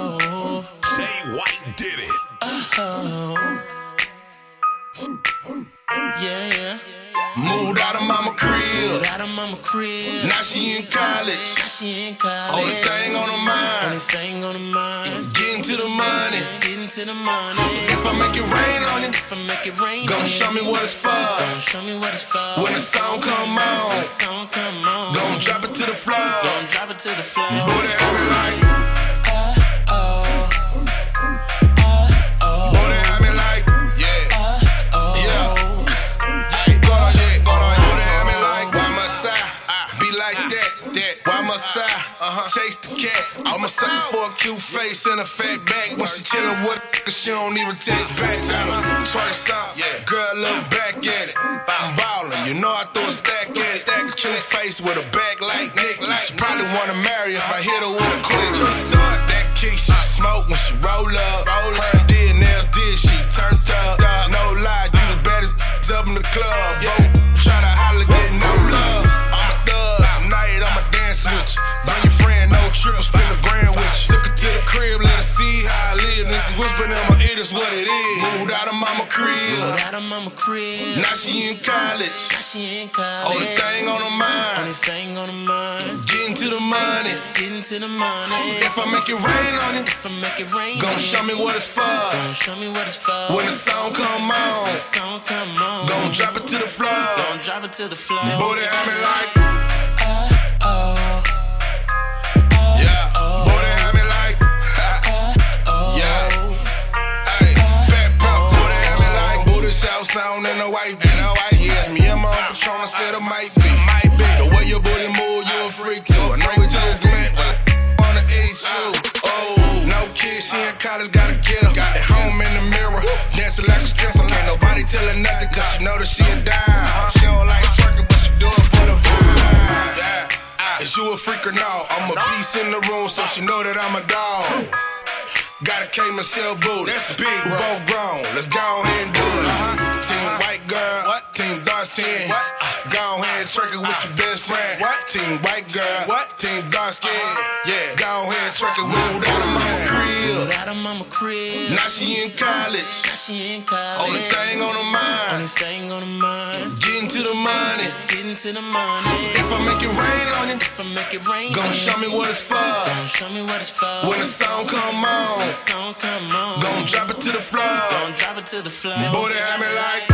oh. J White did it. Oh. Yeah, yeah. Moved out of mama crib. Out of mama crib. Now she in college. Now she in college. Only thing on her Only mind. thing on her mind. is Getting to the money. Is getting to the money. If I make it rain on it, If I make it rain, gon' on show me what it's for. Gon' show me what it's for. When the song come on, When the song come on. gon' drop it to the floor. Gon' drop it to the floor. Booty I chase the cat? I'm a sucker for a cute face and a fat back. When she chillin' with, cause she don't even text back. Tell her, twerk something, yeah. Girl, look back at it. I'm ballin', you know I throw a stack at it. Stack a cute face with a back like Nicki. She probably wanna marry if I hit her with a quick. Start that kick, she smoke when she roll up. Roll her see how I live. This is whispering in my ear, that's what it is. Moved out of mama crib, Out of mama crib. now she in college. Now she in college. Only thing on her Only mind, thing on her mind. It's getting to the money. Is getting to the money. If I make it rain on it, If I make it rain, gon' on you. show me what it's for. Gon' show me what it's for. When the song come on, the song come on. gon' drop it to the floor. Gon' drop it to the floor. Booty have me like, Oh, shout sound and a white beat. She asked me, am I on Patron? I said, I might be. Might be. The way your booty move, you a freak too. I know we just I wanna eat you. Oh, no kid, she in college, gotta get her. At home in the mirror, dancing like a stripper. Can't nobody tell her nothing, cause she know that she a dime. She don't like twerking, but she do it for the vibe. Yeah. Is you a freak or no? I'm a beast in the room, so she know that I'm a dog. Got a K Michelle booty. That's big, we both grown. Let's go ahead and do it. Ahead and with your best uh, friend. What? Team white girl, what? Team dark skin, uh-huh. yeah. Go ahead trick with your mama crib. out of mama crib. Now she in college. Now she in college. Only thing on her mind. Only thing on her mind. getting to the money. Is getting to the money. If I make it rain on it, If I make it rain, gon' on show me what it's for. Gon' show me what it's for. When the song come on, When the song come on. gon' drop it to the floor. Gon' drop it to the floor. Booty have me like,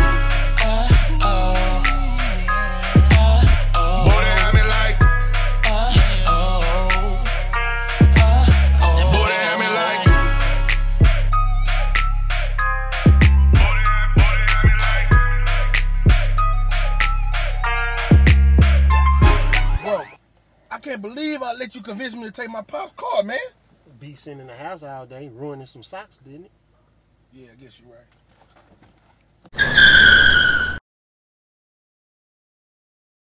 can't believe I let you convince me to take my pop's car, man. Be sitting in the house all day ruining some socks, didn't it? Yeah, I guess you're right.